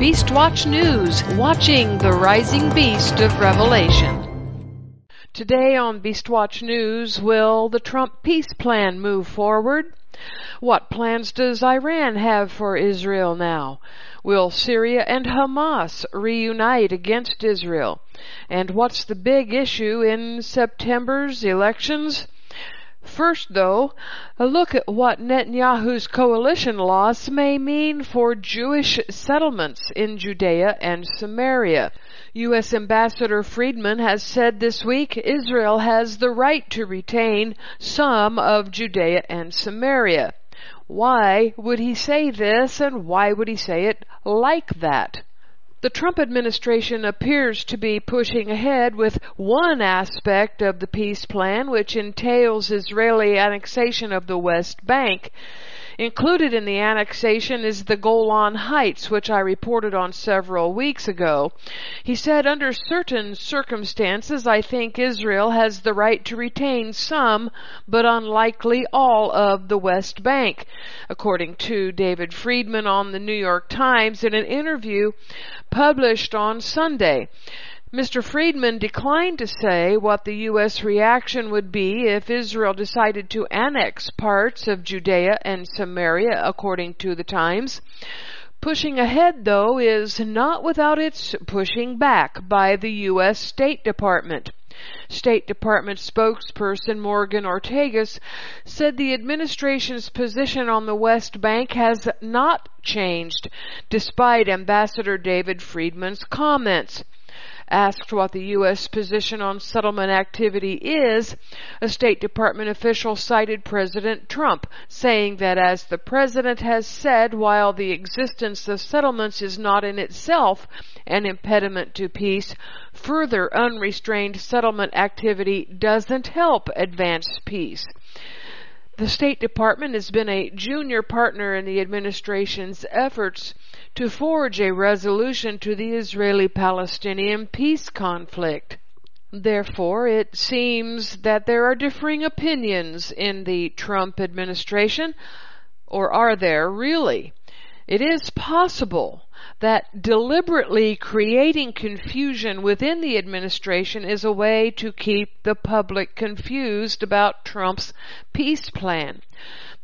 Beastwatch News, watching the rising beast of Revelation. Today on Beastwatch News, will the Trump peace plan move forward? What plans does Iran have for Israel now? Will Syria and Hamas reunite against Israel? And what's the big issue in September's elections? First, though, a look at what Netanyahu's coalition loss may mean for Jewish settlements in Judea and Samaria. U.S. Ambassador Friedman has said this week Israel has the right to retain some of Judea and Samaria. Why would he say this and why would he say it like that? The Trump administration appears to be pushing ahead with one aspect of the peace plan, which entails Israeli annexation of the West Bank. Included in the annexation is the Golan Heights, which I reported on several weeks ago. He said, under certain circumstances, I think Israel has the right to retain some, but unlikely all of the West Bank. According to David Friedman on the New York Times in an interview published on Sunday. Mr. Friedman declined to say what the U.S. reaction would be if Israel decided to annex parts of Judea and Samaria, according to the Times. Pushing ahead, though, is not without its pushing back by the U.S. State Department. State Department spokesperson Morgan Ortagus said the administration's position on the West Bank has not changed, despite Ambassador David Friedman's comments. Asked what the U.S. position on settlement activity is, a State Department official cited President Trump, saying that as the President has said, while the existence of settlements is not in itself an impediment to peace, further unrestrained settlement activity doesn't help advance peace. The State Department has been a junior partner in the administration's efforts to forge a resolution to the Israeli Palestinian peace conflict. Therefore, it seems that there are differing opinions in the Trump administration, or are there really? It is possible that deliberately creating confusion within the administration is a way to keep the public confused about Trump's peace plan.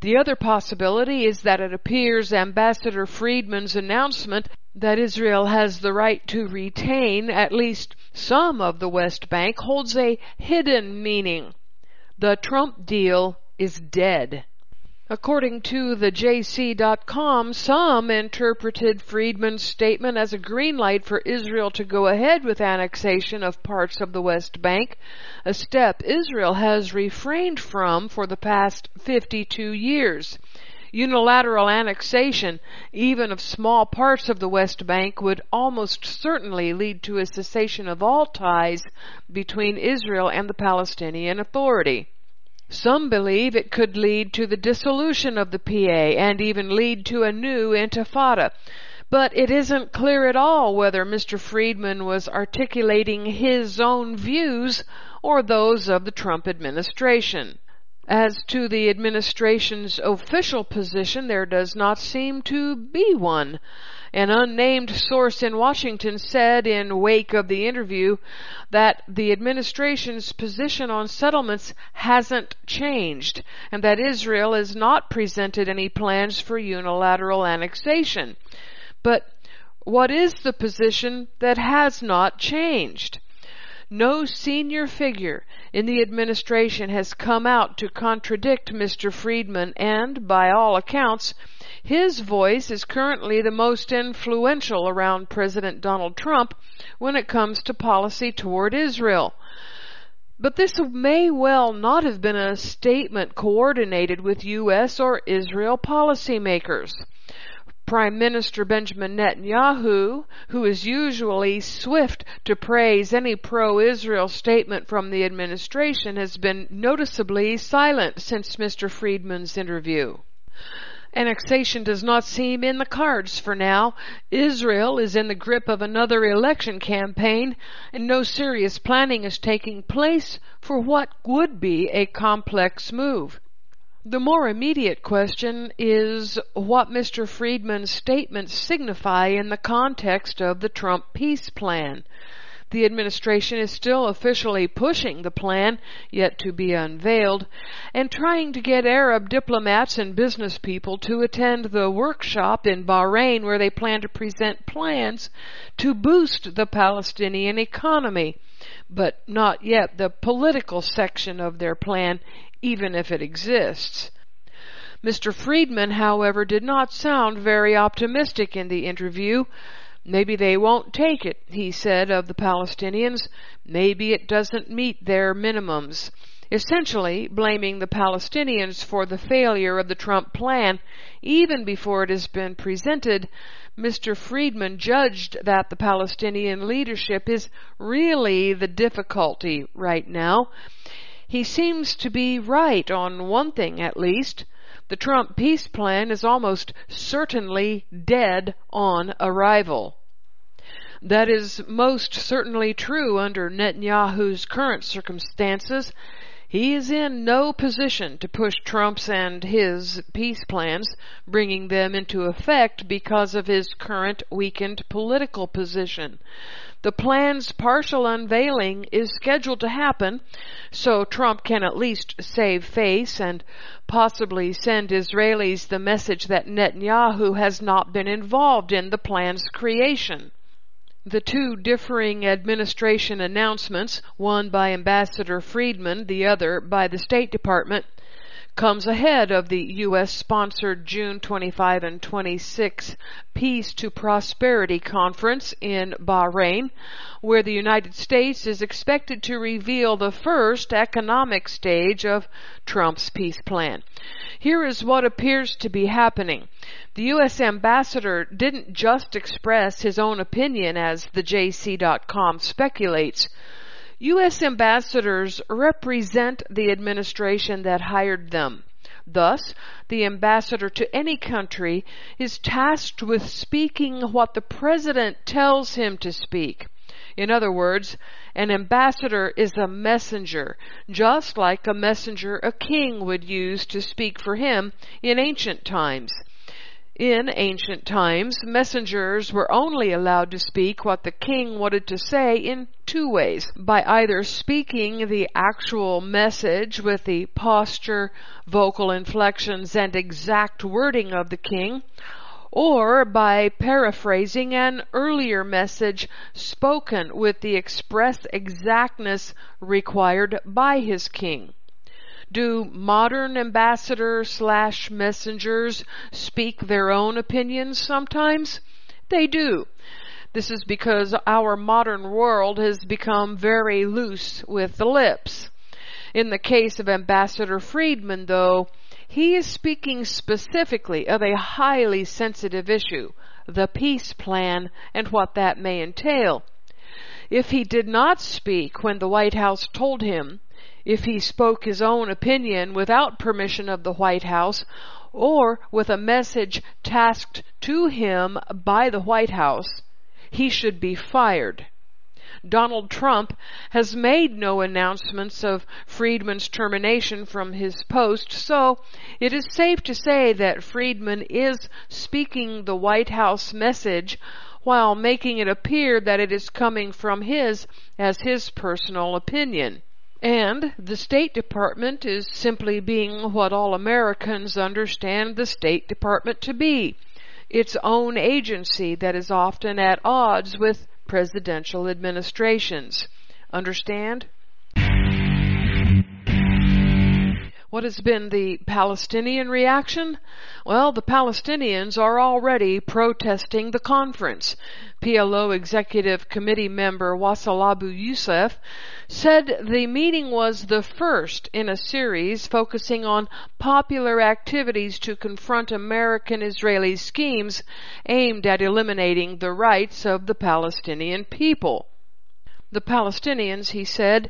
The other possibility is that it appears Ambassador Friedman's announcement that Israel has the right to retain at least some of the West Bank holds a hidden meaning. The Trump deal is dead. According to the JC.com, some interpreted Friedman's statement as a green light for Israel to go ahead with annexation of parts of the West Bank, a step Israel has refrained from for the past 52 years. Unilateral annexation, even of small parts of the West Bank, would almost certainly lead to a cessation of all ties between Israel and the Palestinian Authority. Some believe it could lead to the dissolution of the PA and even lead to a new intifada. But it isn't clear at all whether Mr. Friedman was articulating his own views or those of the Trump administration. As to the administration's official position, there does not seem to be one. An unnamed source in Washington said in wake of the interview that the administration's position on settlements hasn't changed and that Israel has not presented any plans for unilateral annexation. But what is the position that has not changed? No senior figure in the administration has come out to contradict Mr. Friedman, and, by all accounts, his voice is currently the most influential around President Donald Trump when it comes to policy toward Israel. But this may well not have been a statement coordinated with U.S. or Israel policymakers. Prime Minister Benjamin Netanyahu, who is usually swift to praise any pro-Israel statement from the administration, has been noticeably silent since Mr. Friedman's interview. Annexation does not seem in the cards for now. Israel is in the grip of another election campaign, and no serious planning is taking place for what would be a complex move. The more immediate question is what Mr. Friedman's statements signify in the context of the Trump peace plan. The administration is still officially pushing the plan, yet to be unveiled, and trying to get Arab diplomats and business people to attend the workshop in Bahrain where they plan to present plans to boost the Palestinian economy, but not yet the political section of their plan, even if it exists. Mr. Friedman, however, did not sound very optimistic in the interview. Maybe they won't take it, he said of the Palestinians. Maybe it doesn't meet their minimums. Essentially, blaming the Palestinians for the failure of the Trump plan even before it has been presented, Mr. Friedman judged that the Palestinian leadership is really the difficulty right now. He seems to be right on one thing at least. The Trump peace plan is almost certainly dead on arrival. That is most certainly true under Netanyahu's current circumstances. He is in no position to push Trump's and his peace plans, bringing them into effect because of his current weakened political position. The plan's partial unveiling is scheduled to happen, so Trump can at least save face and possibly send Israelis the message that Netanyahu has not been involved in the plan's creation. The two differing administration announcements, one by Ambassador Friedman, the other by the State Department, comes ahead of the U.S. sponsored June 25 and 26 Peace to Prosperity Conference in Bahrain, where the United States is expected to reveal the first economic stage of Trump's peace plan. Here is what appears to be happening. The U.S. ambassador didn't just express his own opinion as the JC.com speculates. U.S. ambassadors represent the administration that hired them. Thus, the ambassador to any country is tasked with speaking what the president tells him to speak. In other words, an ambassador is a messenger, just like a messenger a king would use to speak for him in ancient times. In ancient times, messengers were only allowed to speak what the king wanted to say in two ways. By either speaking the actual message with the posture, vocal inflections, and exact wording of the king, or by paraphrasing an earlier message spoken with the express exactness required by his king. Do modern ambassadors slash messengers speak their own opinions sometimes? They do. This is because our modern world has become very loose with the lips. In the case of Ambassador Friedman, though, he is speaking specifically of a highly sensitive issue, the peace plan and what that may entail. If he did not speak when the White House told him if he spoke his own opinion without permission of the White House or with a message tasked to him by the White House, he should be fired. Donald Trump has made no announcements of Friedman's termination from his post, so it is safe to say that Friedman is speaking the White House message while making it appear that it is coming from his as his personal opinion. And the State Department is simply being what all Americans understand the State Department to be its own agency that is often at odds with presidential administrations. Understand? What has been the Palestinian reaction? Well, the Palestinians are already protesting the conference. PLO Executive Committee member Wassel Abu Youssef said the meeting was the first in a series focusing on popular activities to confront American Israeli schemes aimed at eliminating the rights of the Palestinian people. The Palestinians, he said,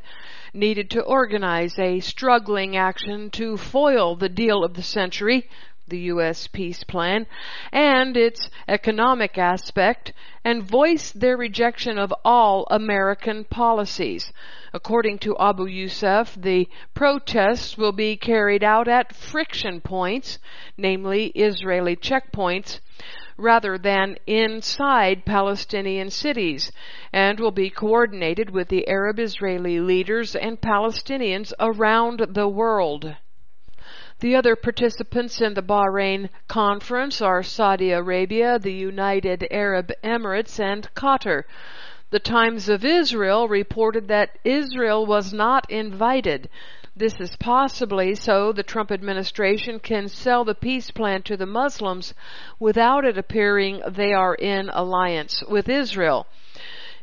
needed to organize a struggling action to foil the deal of the century, the U.S. peace plan, and its economic aspect, and voice their rejection of all American policies. According to Abu Yusuf, the protests will be carried out at friction points, namely Israeli checkpoints, rather than inside Palestinian cities, and will be coordinated with the Arab Israeli leaders and Palestinians around the world. The other participants in the Bahrain conference are Saudi Arabia, the United Arab Emirates, and Qatar. The Times of Israel reported that Israel was not invited. This is possibly so the Trump administration can sell the peace plan to the Muslims without it appearing they are in alliance with Israel.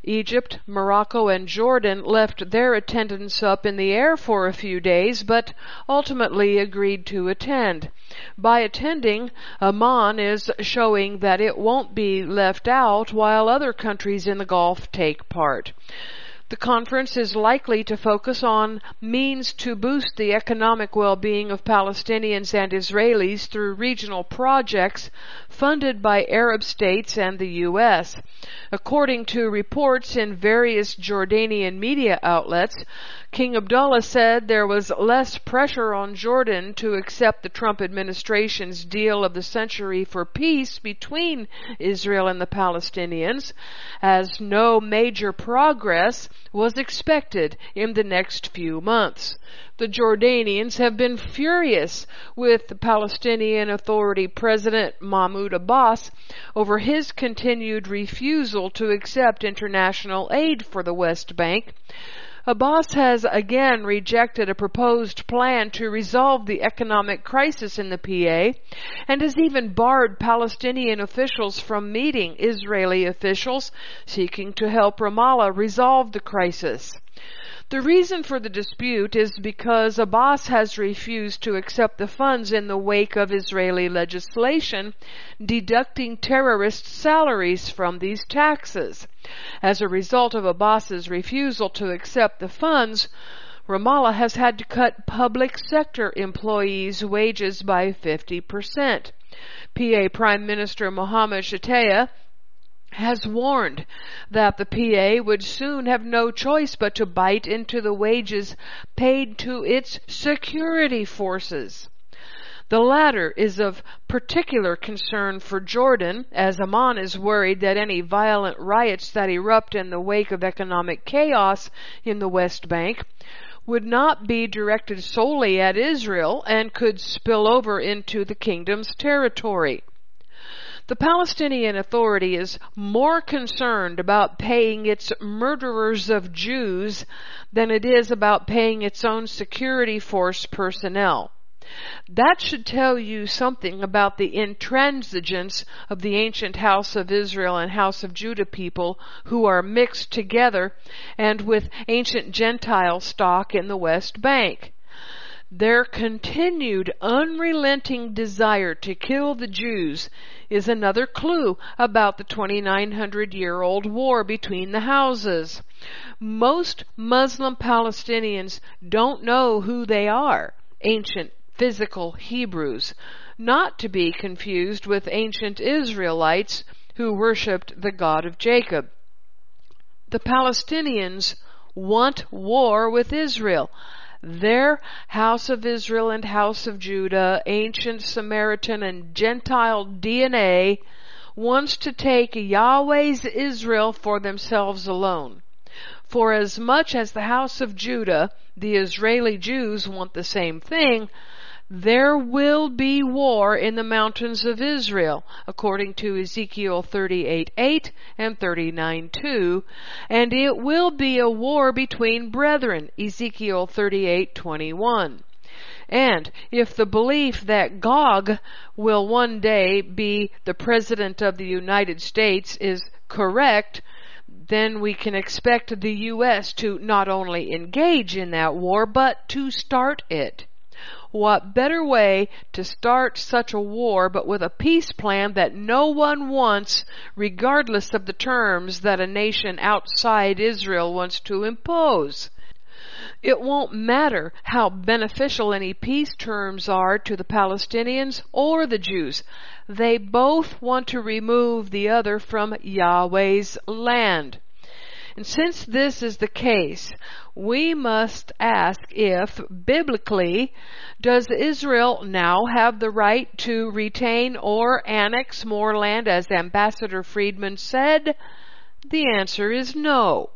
Egypt, Morocco, and Jordan left their attendance up in the air for a few days, but ultimately agreed to attend. By attending, Amman is showing that it won't be left out while other countries in the Gulf take part. The conference is likely to focus on means to boost the economic well-being of Palestinians and Israelis through regional projects funded by Arab states and the U.S. According to reports in various Jordanian media outlets, King Abdullah said there was less pressure on Jordan to accept the Trump administration's deal of the century for peace between Israel and the Palestinians, as no major progress was expected in the next few months. The Jordanians have been furious with the Palestinian Authority President Mahmoud Abbas over his continued refusal to accept international aid for the West Bank. Abbas has again rejected a proposed plan to resolve the economic crisis in the PA and has even barred Palestinian officials from meeting Israeli officials seeking to help Ramallah resolve the crisis. The reason for the dispute is because Abbas has refused to accept the funds in the wake of Israeli legislation deducting terrorist salaries from these taxes. As a result of Abbas's refusal to accept the funds, Ramallah has had to cut public sector employees' wages by 50%. PA Prime Minister Mohammed Shtayyeh has warned that the PA would soon have no choice but to bite into the wages paid to its security forces. The latter is of particular concern for Jordan, as Amman is worried that any violent riots that erupt in the wake of economic chaos in the West Bank would not be directed solely at Israel and could spill over into the kingdom's territory. The Palestinian Authority is more concerned about paying its murderers of Jews than it is about paying its own security force personnel. That should tell you something about the intransigence of the ancient house of Israel and house of Judah people who are mixed together and with ancient Gentile stock in the West Bank. Their continued unrelenting desire to kill the Jews is another clue about the 2900 year old war between the houses. Most Muslim Palestinians don't know who they are, ancient physical Hebrews, not to be confused with ancient Israelites who worshipped the God of Jacob. The Palestinians want war with Israel. Their house of Israel and house of Judah, ancient Samaritan and Gentile DNA, wants to take Yahweh's Israel for themselves alone. For as much as the house of Judah, the Israeli Jews want the same thing, there will be war in the mountains of Israel, according to Ezekiel 38:8 and 39:2, and it will be a war between brethren, Ezekiel 38:21. And if the belief that Gog will one day be the President of the United States is correct, then we can expect the U.S. to not only engage in that war, but to start it. What better way to start such a war but with a peace plan that no one wants, regardless of the terms that a nation outside Israel wants to impose? It won't matter how beneficial any peace terms are to the Palestinians or the Jews. They both want to remove the other from Yahweh's land. And since this is the case, we must ask if, biblically, does Israel now have the right to retain or annex more land as Ambassador Friedman said? The answer is no.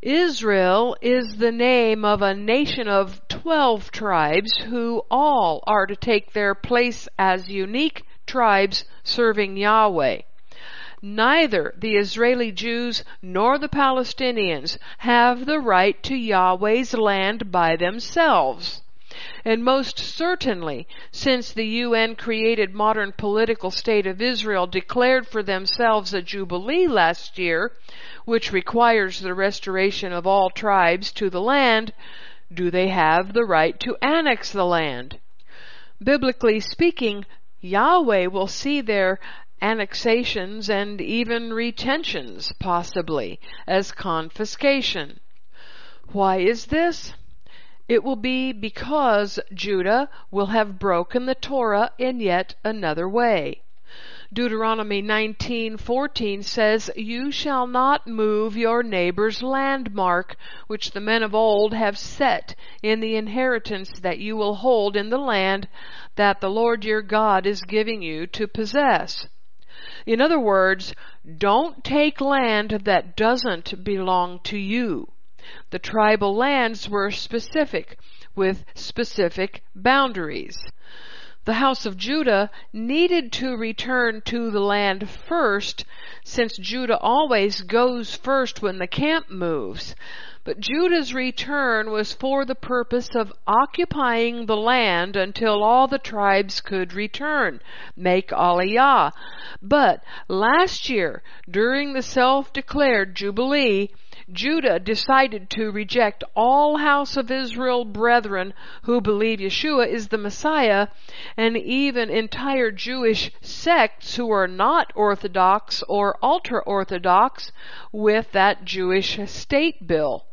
Israel is the name of a nation of 12 tribes who all are to take their place as unique tribes serving Yahweh neither the Israeli Jews nor the Palestinians have the right to Yahweh's land by themselves. And most certainly, since the UN created modern political state of Israel declared for themselves a jubilee last year, which requires the restoration of all tribes to the land, do they have the right to annex the land? Biblically speaking, Yahweh will see their annexations and even retentions, possibly, as confiscation. Why is this? It will be because Judah will have broken the Torah in yet another way. Deuteronomy 19:14 says, "You shall not move your neighbor's landmark, which the men of old have set in the inheritance that you will hold in the land that the Lord your God is giving you to possess." In other words, don't take land that doesn't belong to you. The tribal lands were specific, with specific boundaries. The house of Judah needed to return to the land first, since Judah always goes first when the camp moves. But Judah's return was for the purpose of occupying the land until all the tribes could return, make aliyah. But last year, during the self-declared Jubilee, Judah decided to reject all house of Israel brethren who believe Yeshua is the Messiah and even entire Jewish sects who are not Orthodox or ultra Orthodox with that Jewish state bill.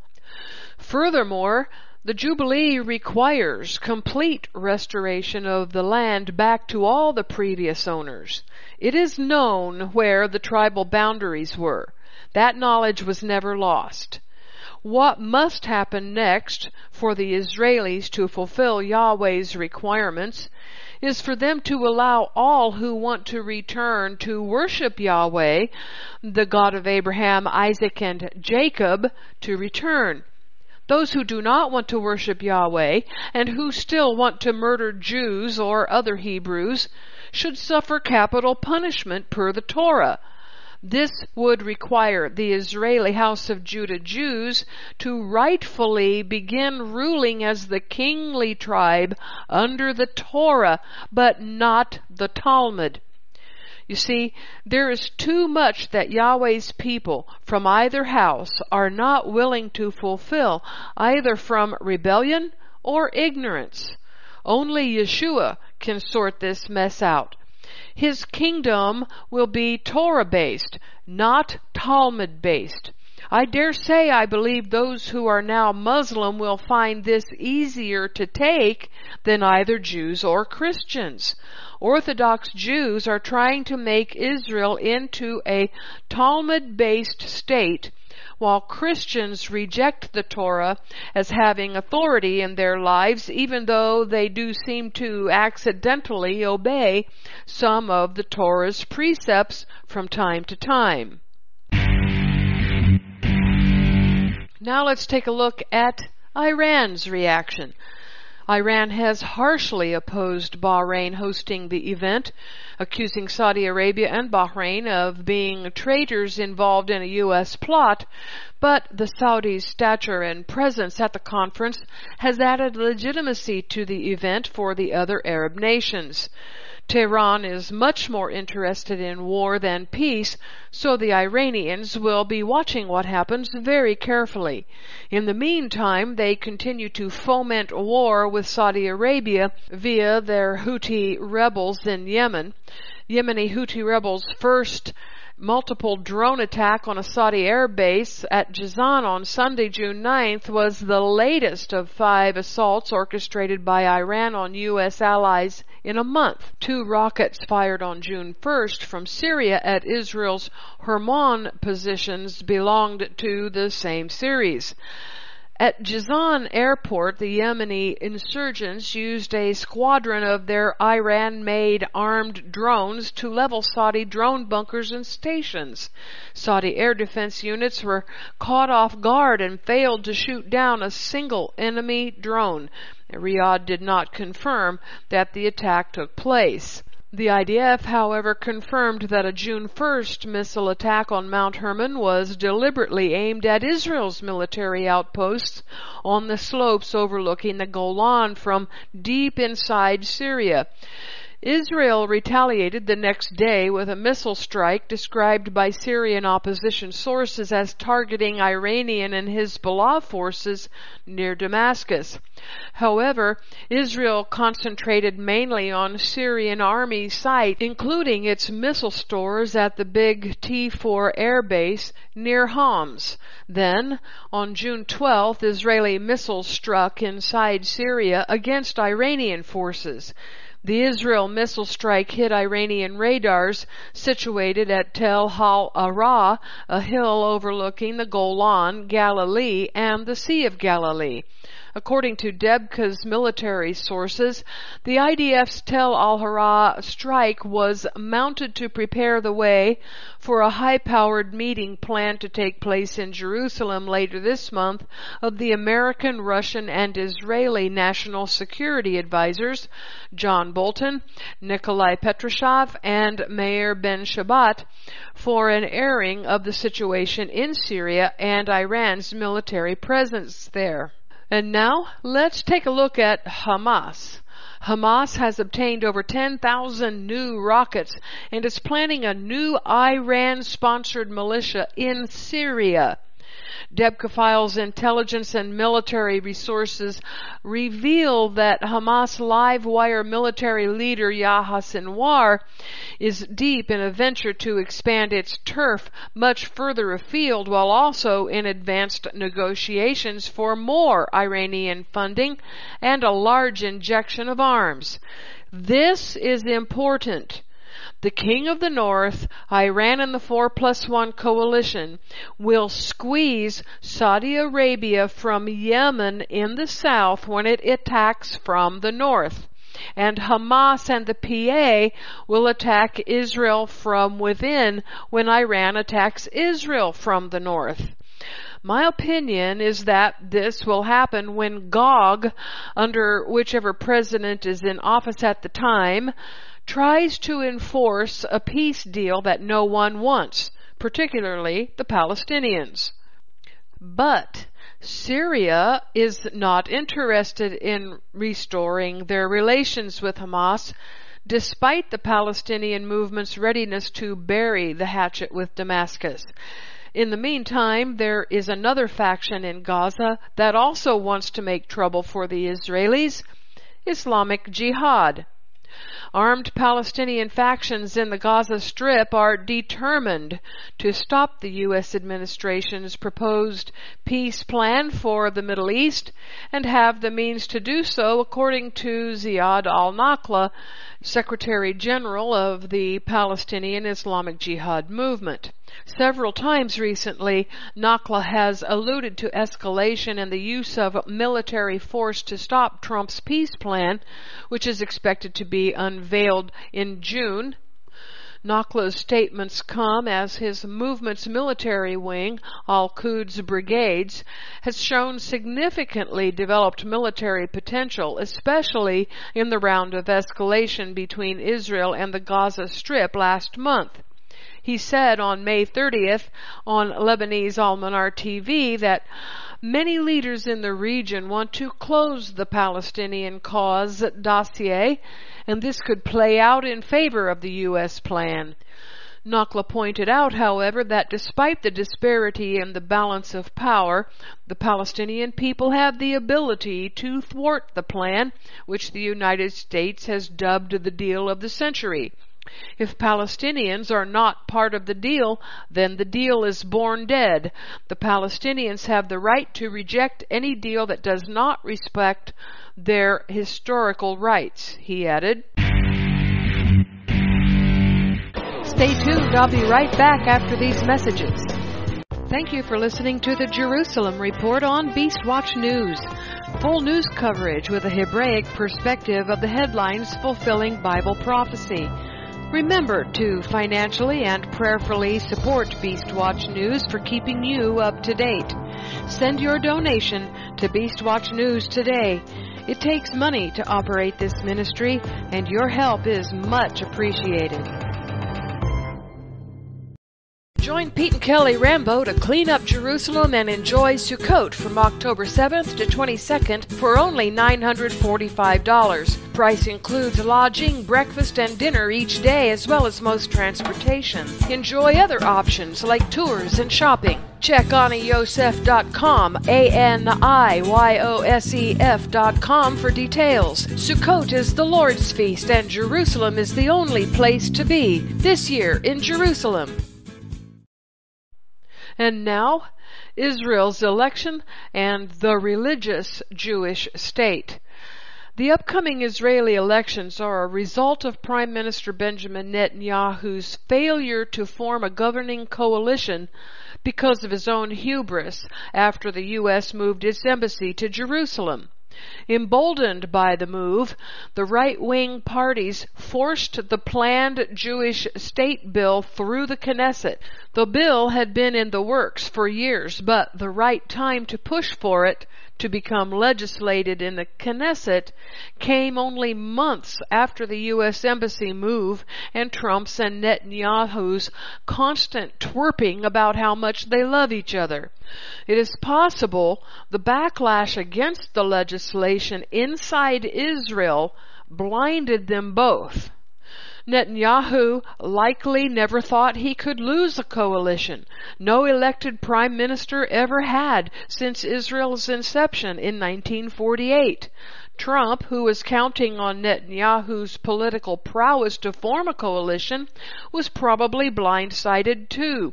Furthermore, the Jubilee requires complete restoration of the land back to all the previous owners. It is known where the tribal boundaries were. That knowledge was never lost. What must happen next for the Israelis to fulfill Yahweh's requirements is for them to allow all who want to return to worship Yahweh, the God of Abraham, Isaac, and Jacob, to return. Those who do not want to worship Yahweh and who still want to murder Jews or other Hebrews should suffer capital punishment per the Torah. This would require the Israeli house of Judah Jews to rightfully begin ruling as the kingly tribe under the Torah, but not the Talmud. You see, there is too much that Yahweh's people from either house are not willing to fulfill, either from rebellion or ignorance. Only Yeshua can sort this mess out. His kingdom will be Torah based, not Talmud based. I dare say I believe those who are now Muslim will find this easier to take than either Jews or Christians. Orthodox Jews are trying to make Israel into a Talmud based state, while Christians reject the Torah as having authority in their lives, even though they do seem to accidentally obey some of the Torah's precepts from time to time. Now let's take a look at Iran's reaction. Iran has harshly opposed Bahrain hosting the event, accusing Saudi Arabia and Bahrain of being traitors involved in a U.S. plot, but the Saudis' stature and presence at the conference has added legitimacy to the event for the other Arab nations. Tehran is much more interested in war than peace, so the Iranians will be watching what happens very carefully. In the meantime, they continue to foment war with Saudi Arabia via their Houthi rebels in Yemen. Yemeni Houthi rebels first multiple drone attack on a Saudi air base at Jizan on Sunday, June 9th was the latest of five assaults orchestrated by Iran on U.S. allies in a month. Two rockets fired on June 1st from Syria at Israel's Hermon positions belonged to the same series. At Jizan airport, the Yemeni insurgents used a squadron of their Iran-made armed drones to level Saudi drone bunkers and stations. Saudi air defense units were caught off guard and failed to shoot down a single enemy drone. Riyadh did not confirm that the attack took place. The IDF, however, confirmed that a June 1st missile attack on Mount Hermon was deliberately aimed at Israel's military outposts on the slopes overlooking the Golan from deep inside Syria. Israel retaliated the next day with a missile strike described by Syrian opposition sources as targeting Iranian and Hezbollah forces near Damascus. However, Israel concentrated mainly on Syrian army sites, including its missile stores at the big T4 air base near Homs. Then, on June 12th, Israeli missiles struck inside Syria against Iranian forces. The Israel missile strike hit Iranian radars situated at Tel al-Harah, a hill overlooking the Golan, Galilee, and the Sea of Galilee. According to Debka's military sources, the IDF's Tel al-Harah strike was mounted to prepare the way for a high-powered meeting planned to take place in Jerusalem later this month of the American, Russian, and Israeli national security advisors, John Bolton, Nikolai Patrushev, and Meir Ben Shabbat, for an airing of the situation in Syria and Iran's military presence there. And now let's take a look at Hamas. Hamas has obtained over 10,000 new rockets and is planning a new Iran sponsored militia in Syria. Debka Files intelligence and military resources reveal that Hamas live wire military leader Yahya Sinwar is deep in a venture to expand its turf much further afield while also in advanced negotiations for more Iranian funding and a large injection of arms. This is important the king of the north, Iran and the 4 plus 1 coalition, will squeeze Saudi Arabia from Yemen in the south when it attacks from the north. And Hamas and the PA will attack Israel from within when Iran attacks Israel from the north. My opinion is that this will happen when Gog, under whichever president is in office at the time, tries to enforce a peace deal that no one wants, particularly the Palestinians. But Syria is not interested in restoring their relations with Hamas, despite the Palestinian movement's readiness to bury the hatchet with Damascus. In the meantime, there is another faction in Gaza that also wants to make trouble for the Israelis Islamic Jihad. Armed Palestinian factions in the Gaza Strip are determined to stop the U.S. administration's proposed peace plan for the Middle East and have the means to do so, according to Ziad al Nakla, Secretary General of the Palestinian Islamic Jihad movement. Several times recently, Naqla has alluded to escalation and the use of military force to stop Trump's peace plan, which is expected to be unveiled in June. Naqla's statements come as his movement's military wing, Al Quds Brigades, has shown significantly developed military potential, especially in the round of escalation between Israel and the Gaza Strip last month. He said on May 30th on Lebanese Al-Manar TV that many leaders in the region want to close the Palestinian cause dossier, and this could play out in favor of the U.S. plan. Naqla pointed out, however, that despite the disparity in the balance of power, the Palestinian people have the ability to thwart the plan, which the United States has dubbed the deal of the century. If Palestinians are not part of the deal, then the deal is born dead. The Palestinians have the right to reject any deal that does not respect their historical rights, he added. Stay tuned. I'll be right back after these messages. Thank you for listening to the Jerusalem Report on Beastwatch News. Full news coverage with a Hebraic perspective of the headlines fulfilling Bible prophecy. Remember to financially and prayerfully support Beastwatch News for keeping you up to date. Send your donation to Beastwatch News today. It takes money to operate this ministry, and your help is much appreciated. Join Pete and Kelly Rambo to clean up Jerusalem and enjoy Sukkot from October 7th to 22nd for only $945. Price includes lodging, breakfast, and dinner each day, as well as most transportation. Enjoy other options like tours and shopping. Check aniyosef.com, A-N-I-Y-O-S-E-F.com for details. Sukkot is the Lord's feast, and Jerusalem is the only place to be this year in Jerusalem. And now, Israel's election and the religious Jewish state. The upcoming Israeli elections are a result of Prime Minister Benjamin Netanyahu's failure to form a governing coalition because of his own hubris after the U.S. moved its embassy to Jerusalem. Emboldened by the move, the right-wing parties forced the planned Jewish state bill through the Knesset. The bill had been in the works for years, but the right time to push for it to become legislated in the Knesset came only months after the U.S. Embassy move and Trump's and Netanyahu's constant twerping about how much they love each other. It is possible the backlash against the legislation inside Israel blinded them both. Netanyahu likely never thought he could lose a coalition. No elected prime minister ever had since Israel's inception in 1948. Trump, who was counting on Netanyahu's political prowess to form a coalition, was probably blindsided too.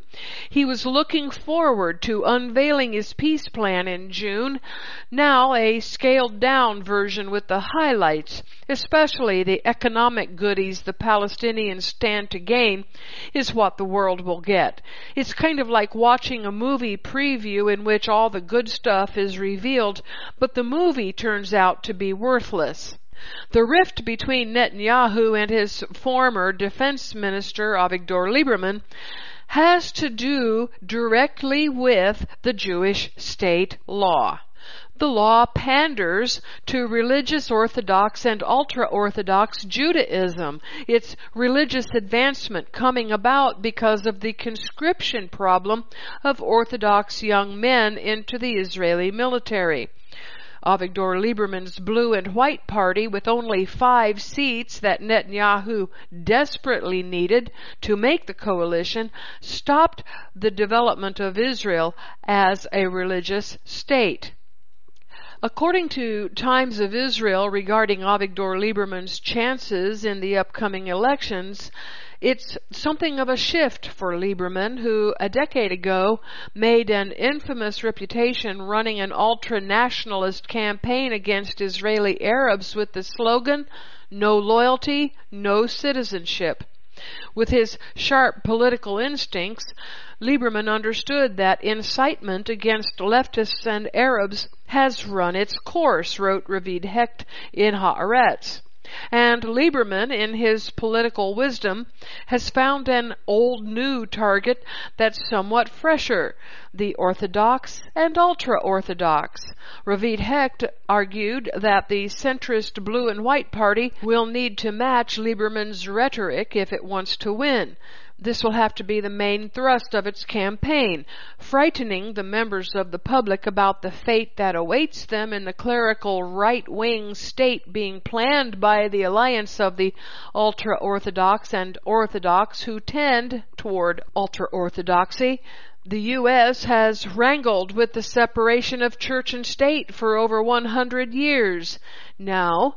He was looking forward to unveiling his peace plan in June, now a scaled down version with the highlights, especially the economic goodies the Palestinians stand to gain, is what the world will get. It's kind of like watching a movie preview in which all the good stuff is revealed, but the movie turns out to be worthless. The rift between Netanyahu and his former defense minister Avigdor Lieberman has to do directly with the Jewish state law. The law panders to religious Orthodox and ultra Orthodox Judaism, its religious advancement coming about because of the conscription problem of Orthodox young men into the Israeli military. Avigdor Lieberman's blue and white party, with only five seats that Netanyahu desperately needed to make the coalition, stopped the development of Israel as a religious state. According to Times of Israel regarding Avigdor Lieberman's chances in the upcoming elections, it's something of a shift for Lieberman, who a decade ago made an infamous reputation running an ultra-nationalist campaign against Israeli Arabs with the slogan, no loyalty, no citizenship. With his sharp political instincts, Lieberman understood that incitement against leftists and Arabs has run its course, wrote Ravid Hecht in Haaretz. And Lieberman, in his political wisdom, has found an old new target that's somewhat fresher, the Orthodox and ultra-Orthodox. Ravid Hecht argued that the centrist blue and white party will need to match Lieberman's rhetoric if it wants to win. This will have to be the main thrust of its campaign, frightening the members of the public about the fate that awaits them in the clerical right-wing state being planned by the alliance of the ultra-Orthodox and Orthodox who tend toward ultra-Orthodoxy. The U.S. has wrangled with the separation of church and state for over 100 years. Now,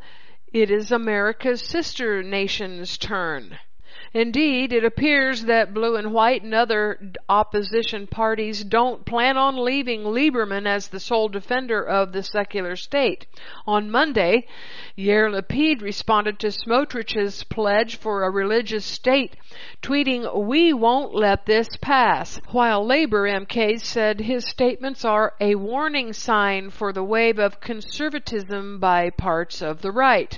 it is America's sister nation's turn. Indeed, it appears that Blue and White and other opposition parties don't plan on leaving Lieberman as the sole defender of the secular state. On Monday, Yair Lapid responded to Smotrich's pledge for a religious state, tweeting, We won't let this pass, while Labor MKs said his statements are a warning sign for the wave of conservatism by parts of the right.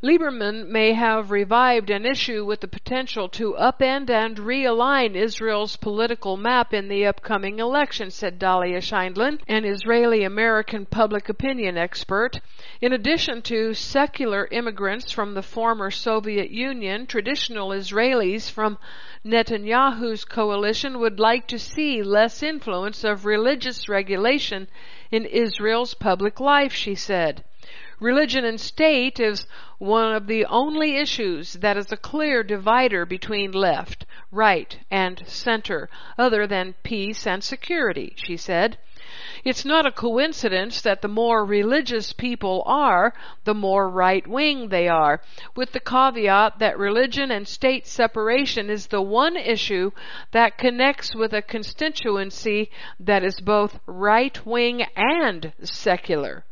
Lieberman may have revived an issue with the potential to upend and realign Israel's political map in the upcoming election, said Dalia Scheindlin, an Israeli American public opinion expert. In addition to secular immigrants from the former Soviet Union, traditional Israelis from Netanyahu's coalition would like to see less influence of religious regulation in Israel's public life, she said. Religion and state is one of the only issues that is a clear divider between left, right, and center, other than peace and security, she said. It's not a coincidence that the more religious people are, the more right wing they are, with the caveat that religion and state separation is the one issue that connects with a constituency that is both right wing and secular.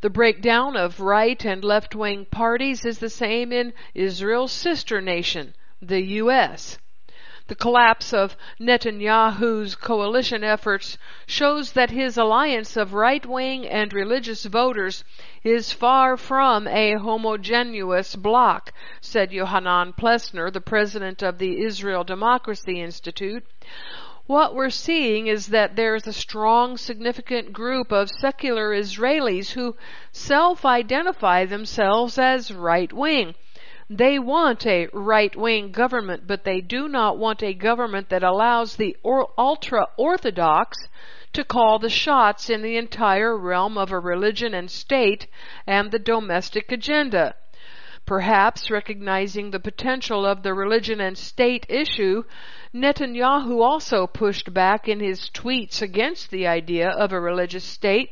The breakdown of right and left wing parties is the same in Israel's sister nation, the U.S. The collapse of Netanyahu's coalition efforts shows that his alliance of right wing and religious voters is far from a homogeneous bloc, said Yohanan Plesner, the president of the Israel Democracy Institute what we're seeing is that there's a strong, significant group of secular Israelis who self-identify themselves as right-wing. They want a right-wing government, but they do not want a government that allows the ultra-orthodox to call the shots in the entire realm of a religion and state and the domestic agenda. Perhaps recognizing the potential of the religion and state issue, Netanyahu also pushed back in his tweets against the idea of a religious state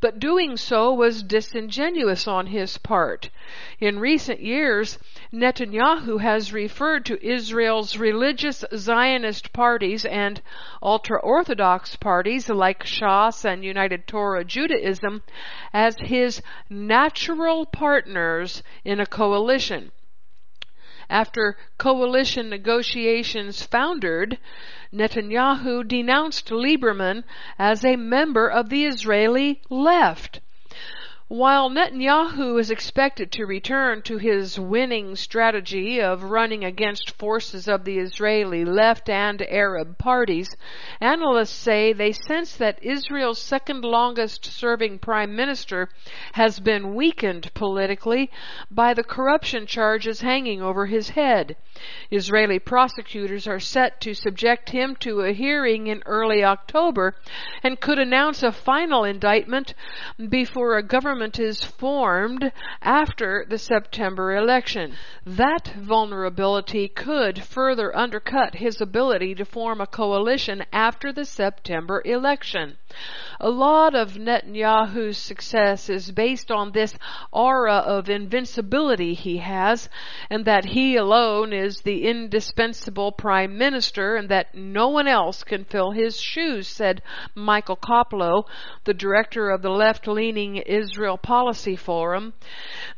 but doing so was disingenuous on his part. In recent years, Netanyahu has referred to Israel's religious Zionist parties and ultra-Orthodox parties like Shas and United Torah Judaism as his natural partners in a coalition. After coalition negotiations foundered, Netanyahu denounced Lieberman as a member of the Israeli left. While Netanyahu is expected to return to his winning strategy of running against forces of the Israeli left and Arab parties, analysts say they sense that Israel's second longest serving prime minister has been weakened politically by the corruption charges hanging over his head. Israeli prosecutors are set to subject him to a hearing in early October and could announce a final indictment before a government government is formed after the September election. That vulnerability could further undercut his ability to form a coalition after the September election. A lot of Netanyahu's success is based on this aura of invincibility he has, and that he alone is the indispensable prime minister, and that no one else can fill his shoes, said Michael Koplow, the director of the left-leaning Israel Policy Forum.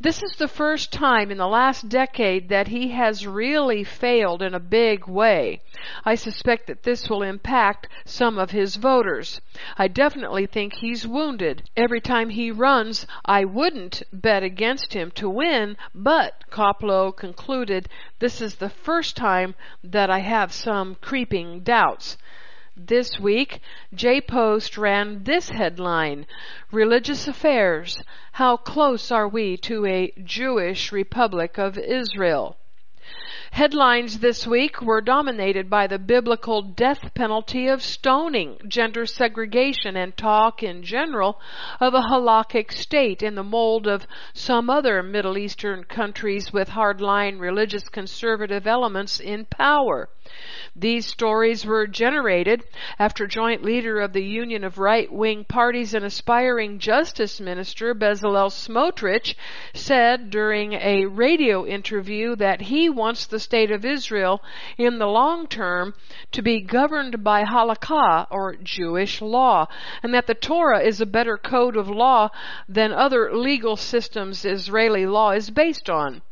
This is the first time in the last decade that he has really failed in a big way. I suspect that this will impact some of his voters. I definitely think he's wounded. Every time he runs, I wouldn't bet against him to win, but Koplow concluded this is the first time that I have some creeping doubts. This week, J-Post ran this headline, Religious Affairs, How Close Are We to a Jewish Republic of Israel? Headlines this week were dominated by the biblical death penalty of stoning, gender segregation, and talk in general of a halakhic state in the mold of some other Middle Eastern countries with hardline religious conservative elements in power. These stories were generated after joint leader of the Union of Right-Wing Parties and aspiring Justice Minister Bezalel Smotrich said during a radio interview that he wants the state of Israel in the long term to be governed by halakha, or Jewish law, and that the Torah is a better code of law than other legal systems Israeli law is based on.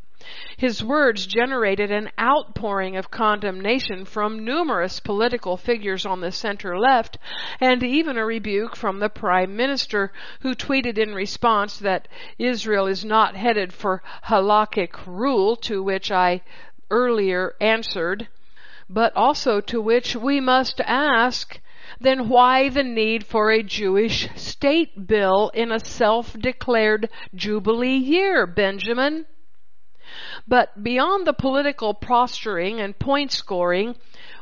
His words generated an outpouring of condemnation from numerous political figures on the center left, and even a rebuke from the Prime Minister, who tweeted in response that Israel is not headed for halakhic rule, to which I earlier answered, but also to which we must ask, then why the need for a Jewish state bill in a self-declared Jubilee year, Benjamin? But beyond the political posturing and point scoring,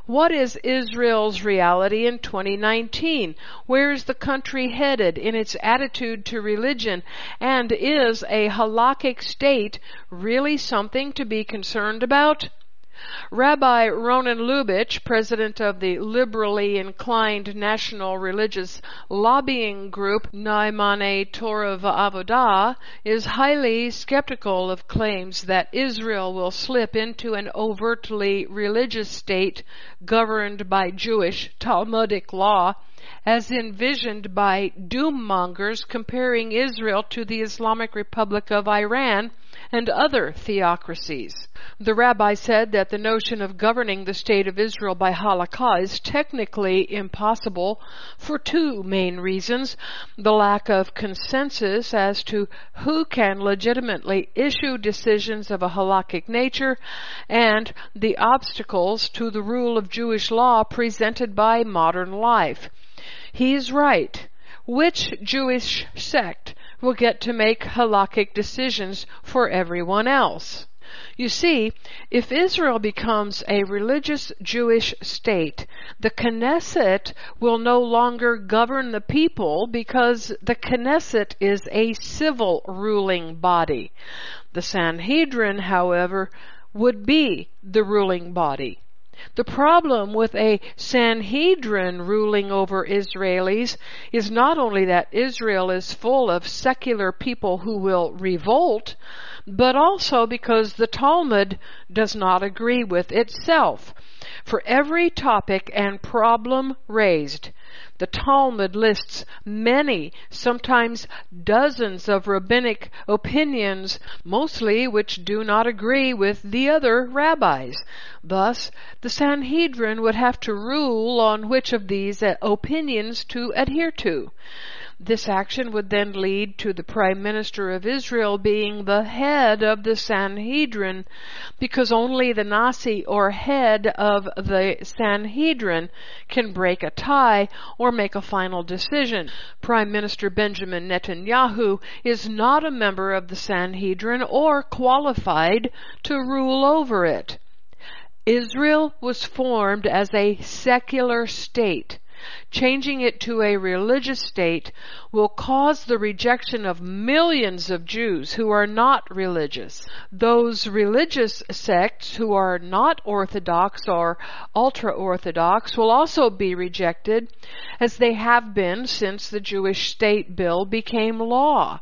what is Israel's reality in 2019? Where is the country headed in its attitude to religion? And is a halakhic state really something to be concerned about? Rabbi Ronen Lubitch, president of the liberally inclined national religious lobbying group Ne'emanei Torah V'Avodah, is highly skeptical of claims that Israel will slip into an overtly religious state governed by Jewish Talmudic law as envisioned by doom mongers comparing Israel to the Islamic Republic of Iran and other theocracies. The rabbi said that the notion of governing the state of Israel by halakha is technically impossible for two main reasons. The lack of consensus as to who can legitimately issue decisions of a halakhic nature and the obstacles to the rule of Jewish law presented by modern life. He's right. Which Jewish sect will get to make halakhic decisions for everyone else? You see, if Israel becomes a religious Jewish state, the Knesset will no longer govern the people because the Knesset is a civil ruling body. The Sanhedrin, however, would be the ruling body. The problem with a Sanhedrin ruling over Israelis is not only that Israel is full of secular people who will revolt, but also because the Talmud does not agree with itself. For every topic and problem raised, the Talmud lists many, sometimes dozens of rabbinic opinions, mostly which do not agree with the other rabbis. Thus, the Sanhedrin would have to rule on which of these uh, opinions to adhere to. This action would then lead to the Prime Minister of Israel being the head of the Sanhedrin because only the Nasi or head of the Sanhedrin can break a tie or make a final decision. Prime Minister Benjamin Netanyahu is not a member of the Sanhedrin or qualified to rule over it. Israel was formed as a secular state Changing it to a religious state will cause the rejection of millions of Jews who are not religious. Those religious sects who are not Orthodox or ultra Orthodox will also be rejected as they have been since the Jewish state bill became law.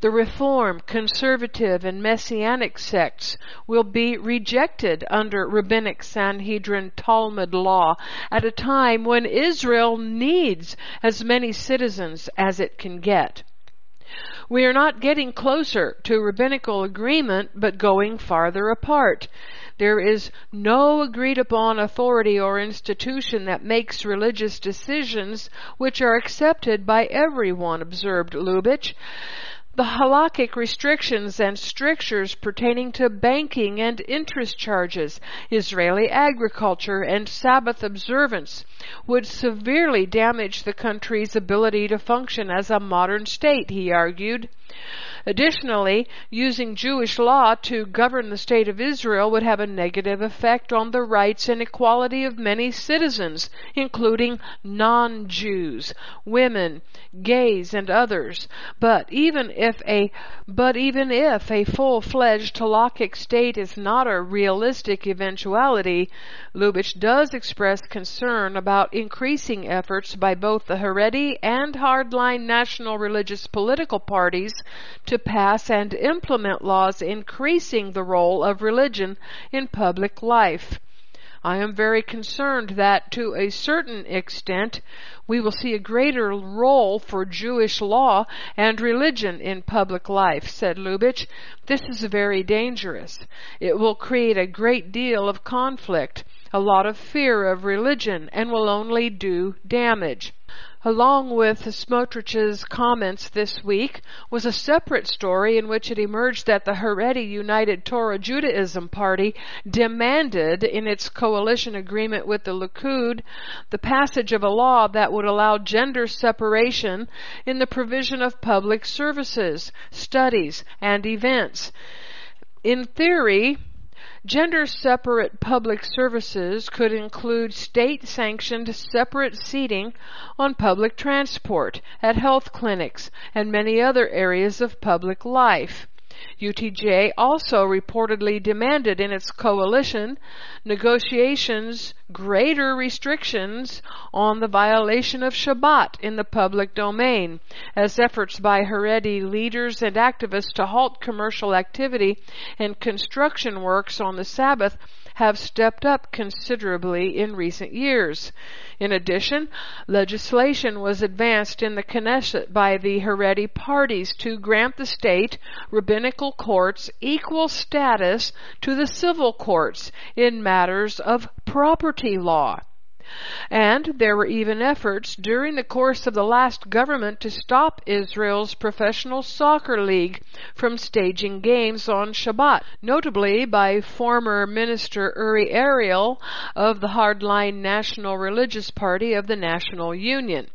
The Reform, Conservative, and Messianic sects will be rejected under Rabbinic Sanhedrin Talmud law at a time when Israel needs as many citizens as it can get. We are not getting closer to rabbinical agreement, but going farther apart. There is no agreed upon authority or institution that makes religious decisions which are accepted by everyone, observed Lubitch the halakhic restrictions and strictures pertaining to banking and interest charges, Israeli agriculture, and Sabbath observance would severely damage the country's ability to function as a modern state, he argued. Additionally, using Jewish law to govern the state of Israel would have a negative effect on the rights and equality of many citizens, including non-Jews, women, gays, and others. But even if a but even if a full-fledged halakhic state is not a realistic eventuality, Lubitch does express concern about increasing efforts by both the Haredi and hardline national religious political parties to pass and implement laws increasing the role of religion in public life. I am very concerned that to a certain extent we will see a greater role for Jewish law and religion in public life, said Lubitch. This is very dangerous. It will create a great deal of conflict, a lot of fear of religion, and will only do damage. Along with Smotrich's comments this week was a separate story in which it emerged that the Haredi United Torah Judaism Party demanded in its coalition agreement with the Likud the passage of a law that would allow gender separation in the provision of public services, studies, and events. In theory, Gender separate public services could include state sanctioned separate seating on public transport, at health clinics, and many other areas of public life. UTJ also reportedly demanded in its coalition negotiations greater restrictions on the violation of Shabbat in the public domain, as efforts by Haredi leaders and activists to halt commercial activity and construction works on the Sabbath have stepped up considerably in recent years. In addition, legislation was advanced in the Knesset by the Haredi parties to grant the state rabbinical courts equal status to the civil courts in matters of property law. And there were even efforts during the course of the last government to stop Israel's professional soccer league from staging games on Shabbat, notably by former Minister Uri Ariel of the hardline National Religious Party of the National Union.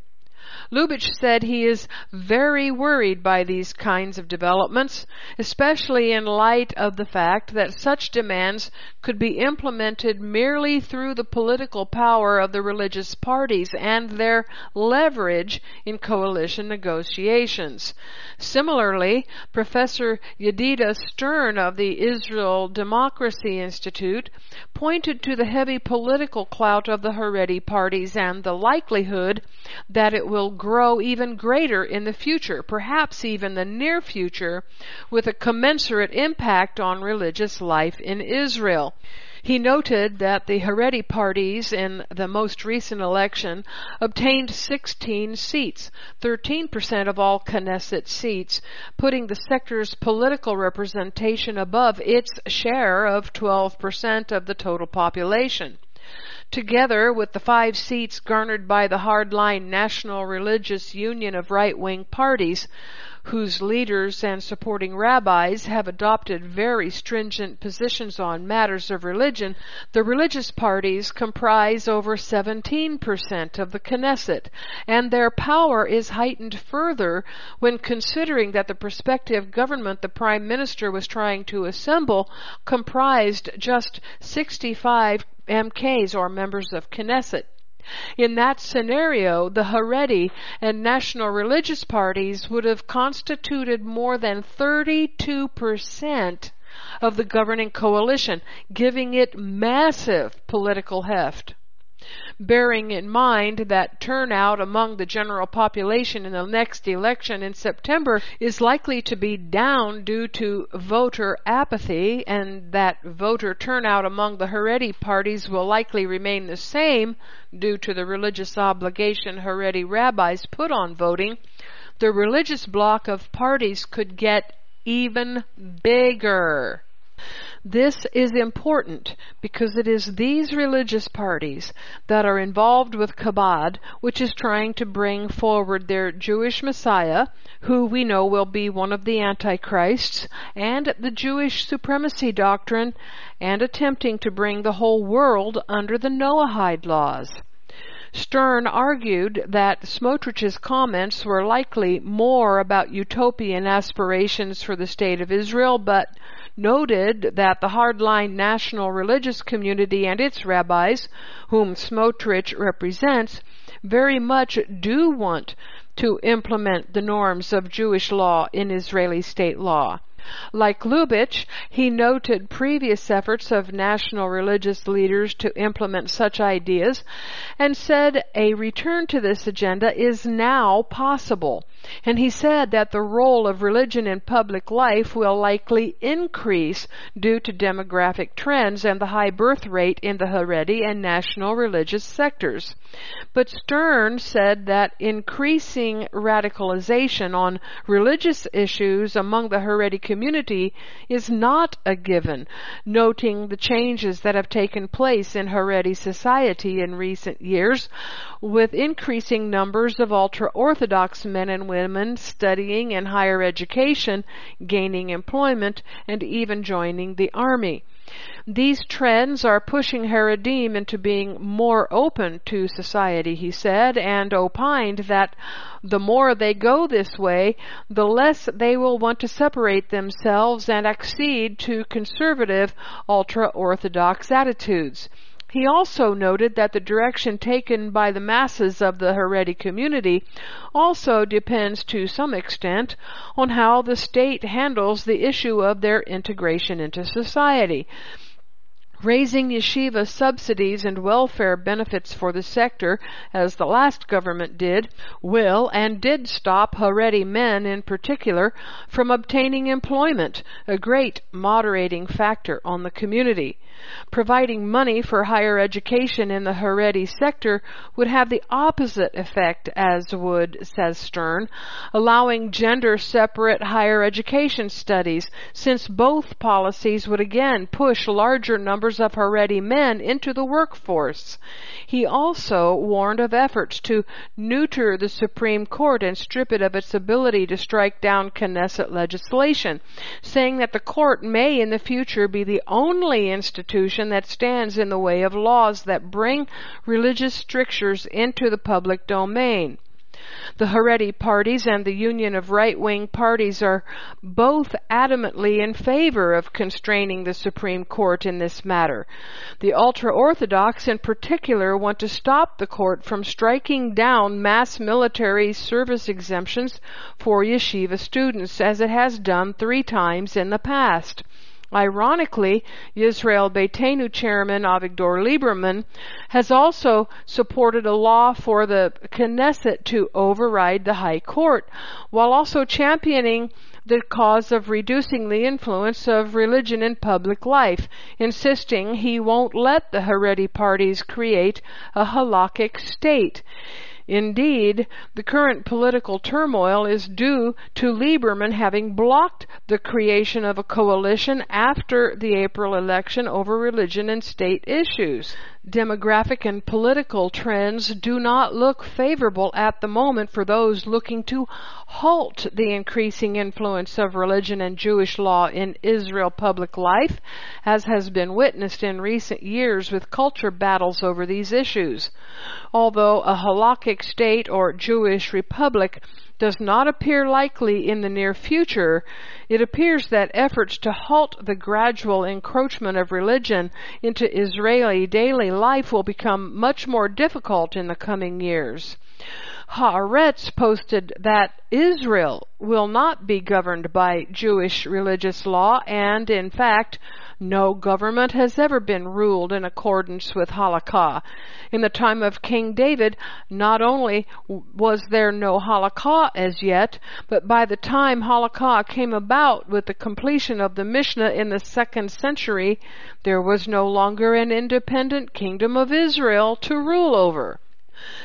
Lubitch said he is very worried by these kinds of developments, especially in light of the fact that such demands could be implemented merely through the political power of the religious parties and their leverage in coalition negotiations. Similarly, Professor Yedidia Stern of the Israel Democracy Institute pointed to the heavy political clout of the Haredi parties and the likelihood that it will grow even greater in the future, perhaps even the near future, with a commensurate impact on religious life in Israel. He noted that the Haredi parties in the most recent election obtained 16 seats, 13% of all Knesset seats, putting the sector's political representation above its share of 12% of the total population together with the five seats garnered by the hardline National Religious Union of right wing parties, whose leaders and supporting rabbis have adopted very stringent positions on matters of religion, the religious parties comprise over 17% of the Knesset, and their power is heightened further when considering that the prospective government the Prime Minister was trying to assemble comprised just 65 MKs or members of Knesset. In that scenario, the Haredi and national religious parties would have constituted more than 32% of the governing coalition, giving it massive political heft bearing in mind that turnout among the general population in the next election in September is likely to be down due to voter apathy and that voter turnout among the Haredi parties will likely remain the same due to the religious obligation Haredi rabbis put on voting, the religious bloc of parties could get even bigger. This is important because it is these religious parties that are involved with Chabad, which is trying to bring forward their Jewish Messiah, who we know will be one of the Antichrists, and the Jewish supremacy doctrine, and attempting to bring the whole world under the Noahide laws. Stern argued that Smotrich's comments were likely more about utopian aspirations for the State of Israel, but noted that the hardline national religious community and its rabbis, whom Smotrich represents, very much do want to implement the norms of Jewish law in Israeli state law. Like Lubitch, he noted previous efforts of national religious leaders to implement such ideas and said a return to this agenda is now possible And he said that the role of religion in public life will likely increase due to demographic trends and the high birth rate in the Haredi and national religious sectors. But Stern said that increasing radicalization on religious issues among the Haredi community is not a given, noting the changes that have taken place in Haredi society in recent years, with increasing numbers of ultra-Orthodox men and women studying in higher education, gaining employment, and even joining the army. These trends are pushing Haredim into being more open to society, he said, and opined that the more they go this way, the less they will want to separate themselves and accede to conservative, ultra-Orthodox attitudes. He also noted that the direction taken by the masses of the Haredi community also depends to some extent on how the state handles the issue of their integration into society. Raising yeshiva subsidies and welfare benefits for the sector, as the last government did, will and did stop Haredi men in particular from obtaining employment, a great moderating factor on the community. Providing money for higher education in the Haredi sector would have the opposite effect, as would, says Stern, allowing gender separate higher education studies, since both policies would again push larger numbers of Haredi men into the workforce. He also warned of efforts to neuter the Supreme Court and strip it of its ability to strike down Knesset legislation, saying that the court may in the future be the only institution that stands in the way of laws that bring religious strictures into the public domain. The Haredi parties and the Union of Right-Wing Parties are both adamantly in favor of constraining the Supreme Court in this matter. The ultra-Orthodox in particular want to stop the court from striking down mass military service exemptions for yeshiva students as it has done three times in the past. Ironically, Yisrael Beitenu chairman Avigdor Lieberman has also supported a law for the Knesset to override the High Court, while also championing the cause of reducing the influence of religion in public life, insisting he won't let the Haredi parties create a halakhic state. Indeed, the current political turmoil is due to Lieberman having blocked the creation of a coalition after the April election over religion and state issues demographic and political trends do not look favorable at the moment for those looking to halt the increasing influence of religion and Jewish law in Israel public life, as has been witnessed in recent years with culture battles over these issues. Although a halakhic state or Jewish republic does not appear likely in the near future, it appears that efforts to halt the gradual encroachment of religion into Israeli daily life will become much more difficult in the coming years. Haaretz posted that Israel will not be governed by Jewish religious law and, in fact, no government has ever been ruled in accordance with halakha. In the time of King David, not only was there no halakha as yet, but by the time halakha came about with the completion of the Mishnah in the second century, there was no longer an independent kingdom of Israel to rule over.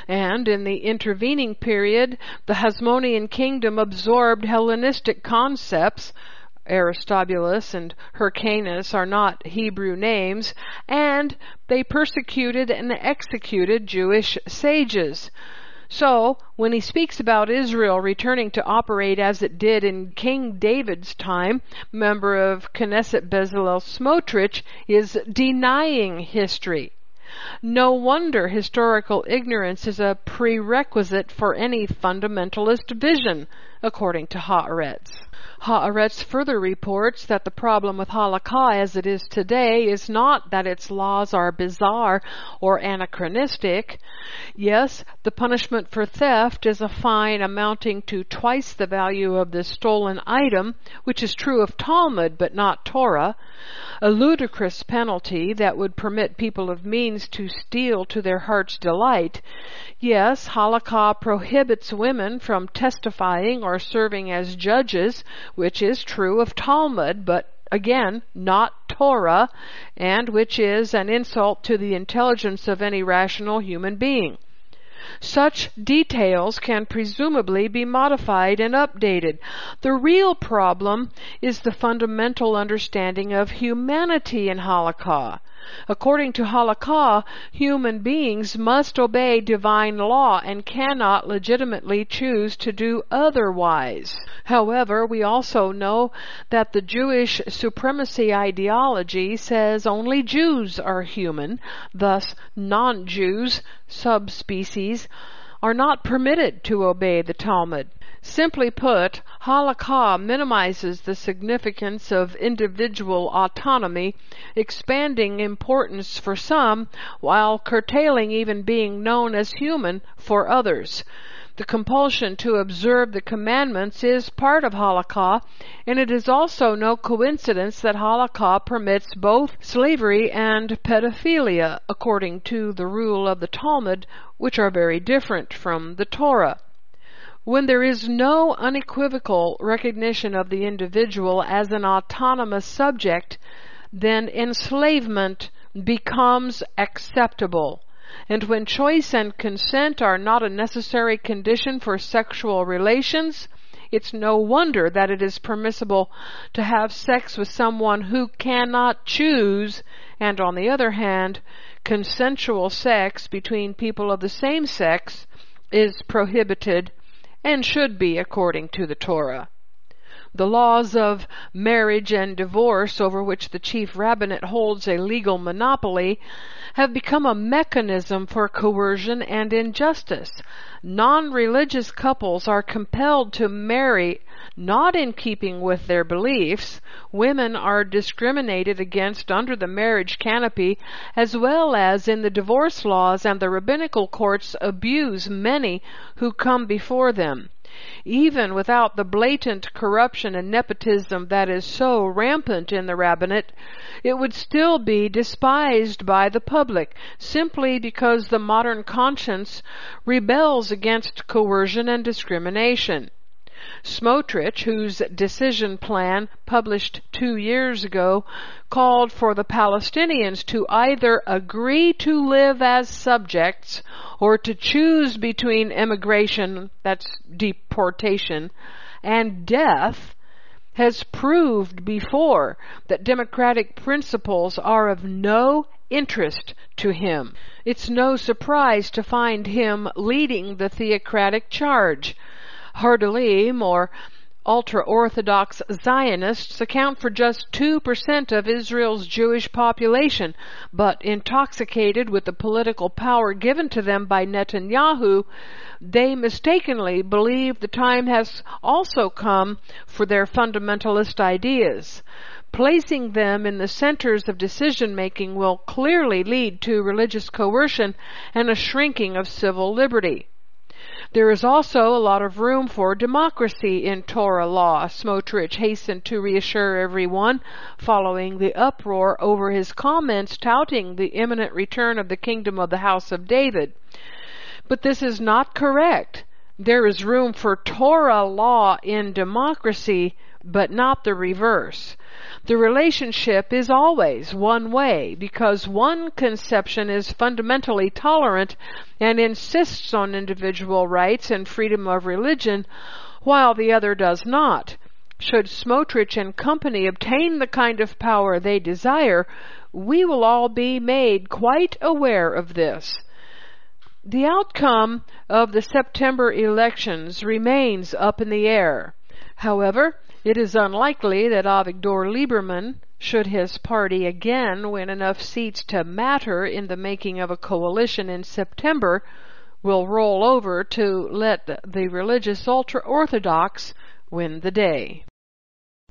And in the intervening period, the Hasmonean kingdom absorbed Hellenistic concepts, Aristobulus and Hyrcanus are not Hebrew names, and they persecuted and executed Jewish sages. So, when he speaks about Israel returning to operate as it did in King David's time, member of Knesset Bezalel Smotrich is denying history. No wonder historical ignorance is a prerequisite for any fundamentalist vision, according to Haaretz. Haaretz further reports that the problem with halakha as it is today is not that its laws are bizarre or anachronistic. Yes, the punishment for theft is a fine amounting to twice the value of the stolen item, which is true of Talmud but not Torah, a ludicrous penalty that would permit people of means to steal to their heart's delight. Yes, halakha prohibits women from testifying or serving as judges which is true of Talmud, but again, not Torah, and which is an insult to the intelligence of any rational human being. Such details can presumably be modified and updated. The real problem is the fundamental understanding of humanity in halakha. According to halakha, human beings must obey divine law and cannot legitimately choose to do otherwise. However, we also know that the Jewish supremacy ideology says only Jews are human, thus non-Jews, subspecies, are not permitted to obey the Talmud. Simply put, halakha minimizes the significance of individual autonomy, expanding importance for some while curtailing even being known as human for others. The compulsion to observe the commandments is part of halakha, and it is also no coincidence that halakha permits both slavery and pedophilia, according to the rule of the Talmud, which are very different from the Torah. When there is no unequivocal recognition of the individual as an autonomous subject, then enslavement becomes acceptable. And when choice and consent are not a necessary condition for sexual relations, it's no wonder that it is permissible to have sex with someone who cannot choose, and on the other hand, consensual sex between people of the same sex is prohibited and should be according to the Torah. The laws of marriage and divorce, over which the chief rabbinate holds a legal monopoly, have become a mechanism for coercion and injustice. Non-religious couples are compelled to marry not in keeping with their beliefs. Women are discriminated against under the marriage canopy as well as in the divorce laws and the rabbinical courts abuse many who come before them. Even without the blatant corruption and nepotism that is so rampant in the rabbinate, it would still be despised by the public simply because the modern conscience rebels against coercion and discrimination. Smotrich, whose decision plan, published two years ago, called for the Palestinians to either agree to live as subjects or to choose between immigration, that's deportation, and death, has proved before that democratic principles are of no interest to him. It's no surprise to find him leading the theocratic charge. Hardalim, or ultra-Orthodox Zionists, account for just 2% of Israel's Jewish population, but intoxicated with the political power given to them by Netanyahu, they mistakenly believe the time has also come for their fundamentalist ideas. Placing them in the centers of decision making will clearly lead to religious coercion and a shrinking of civil liberty. There is also a lot of room for democracy in Torah law, Smotrich hastened to reassure everyone following the uproar over his comments touting the imminent return of the kingdom of the house of David. But this is not correct. There is room for Torah law in democracy, but not the reverse. The relationship is always one way because one conception is fundamentally tolerant and insists on individual rights and freedom of religion, while the other does not. Should Smotrich and company obtain the kind of power they desire, we will all be made quite aware of this. The outcome of the September elections remains up in the air. However, it is unlikely that Avigdor Lieberman, should his party again win enough seats to matter in the making of a coalition in September, will roll over to let the religious ultra-Orthodox win the day.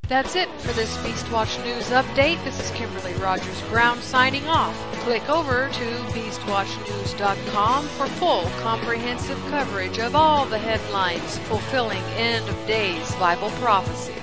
That's it for this Beastwatch News update. This is Kimberly Rogers Brown signing off. Click over to BeastWatchNews.com for full comprehensive coverage of all the headlines fulfilling end of days Bible prophecy.